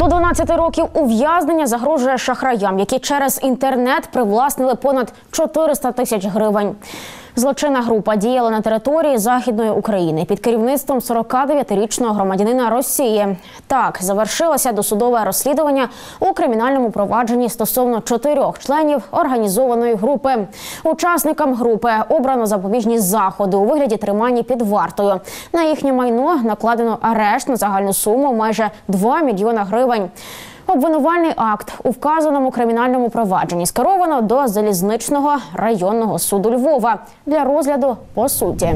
15 років ув'язнення загрожує шахраям, які через інтернет привласнили понад 400 тисяч гривень. Злочинна група діяла на території західної України під керівництвом 49-річного громадянина Росії. Так завершилося досудове розслідування у кримінальному провадженні стосовно чотирьох членів організованої групи. Учасникам групи обрано запобіжні заходи у вигляді тримання під вартою. На їхнє майно накладено арешт на загальну суму майже 2 мільйона гривень. Обвинувальний акт у вказаному кримінальному провадженні скеровано до залізничного районного суду Львова для розгляду по суті.